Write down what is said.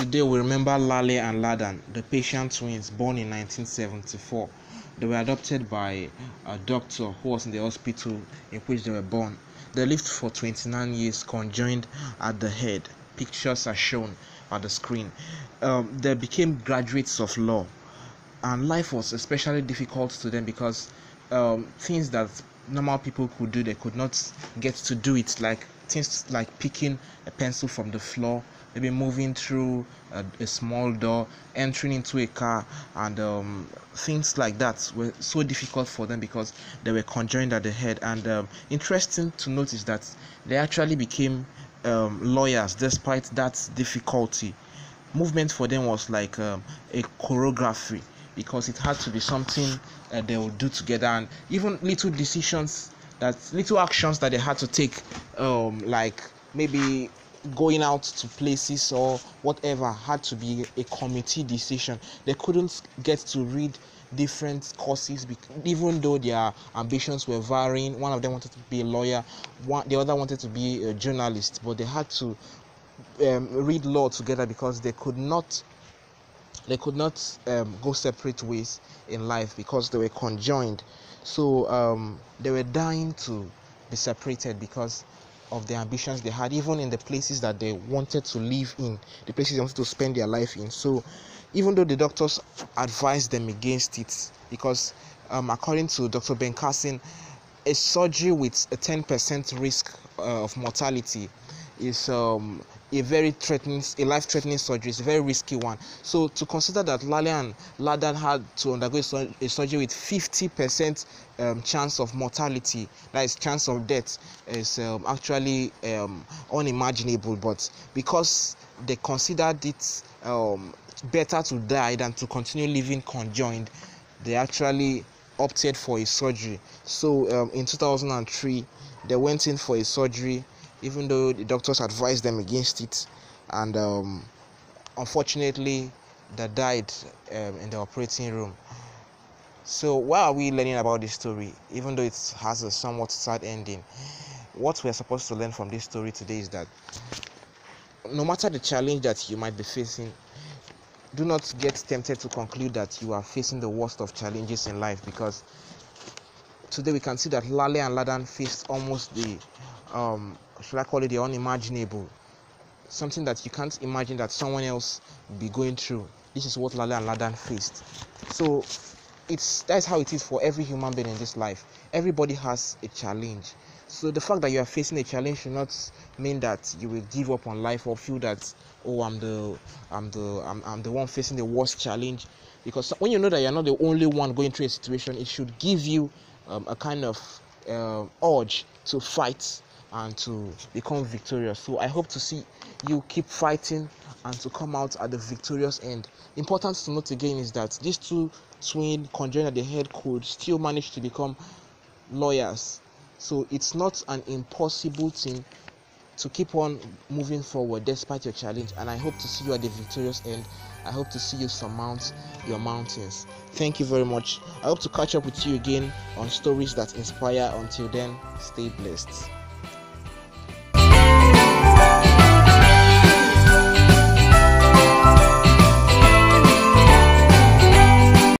Today we remember Laleh and Ladan, the patient twins born in 1974. They were adopted by a doctor who was in the hospital in which they were born. They lived for 29 years, conjoined at the head. Pictures are shown on the screen. Um, they became graduates of law, and life was especially difficult to them because um, things that normal people could do, they could not get to do it, like things like picking a pencil from the floor maybe moving through a, a, small door, entering into a car, and um, things like that were so difficult for them because they were conjoined at the head. And um, interesting to notice that they actually became um, lawyers despite that difficulty. Movement for them was like um, a choreography because it had to be something uh, they would do together, and even little decisions that little actions that they had to take, um, like maybe going out to places or whatever had to be a committee decision. They couldn't get to read different courses even though their ambitions were varying one of them wanted to be a lawyer one the other wanted to be a journalist but they had to um, read law together because they could not they could not um, go separate ways in life because they were conjoined so um, they were dying to be separated because of the ambitions they had, even in the places that they wanted to live in, the places they wanted to spend their life in. So, even though the doctors advised them against it, because um, according to Dr. Ben Carson, a surgery with a 10% risk uh, of mortality is um, a very threatening, a life-threatening surgery. It's a very risky one. So to consider that Lale and Ladan had to undergo a surgery with 50% um, chance of mortality, that is chance of death, is um, actually um, unimaginable. But because they considered it um, better to die than to continue living conjoined, they actually opted for a surgery. So um, in 2003, they went in for a surgery even though the doctors advised them against it. And um, unfortunately they died um, in the operating room. So why are we learning about this story even though it has a somewhat sad ending? What we're supposed to learn from this story today is that no matter the challenge that you might be facing do not get tempted to conclude that you are facing the worst of challenges in life because today we can see that Laleh and Ladan faced almost the um, should I call it the unimaginable? Something that you can't imagine that someone else be going through. This is what Laleh and Ladan faced. So it's that's how it is for every human being in this life. Everybody has a challenge. So the fact that you are facing a challenge should not mean that you will give up on life or feel that oh I'm the I'm the I'm, I'm the one facing the worst challenge. Because when you know that you're not the only one going through a situation, it should give you um, a kind of uh, urge to fight and to become victorious. So I hope to see you keep fighting and to come out at the victorious end. Important to note again is that these two twin at the head could still manage to become lawyers. So it's not an impossible thing to keep on moving forward despite your challenge. And I hope to see you at the victorious end. I hope to see you surmount your mountains. Thank you very much. I hope to catch up with you again on stories that inspire. Until then, stay blessed.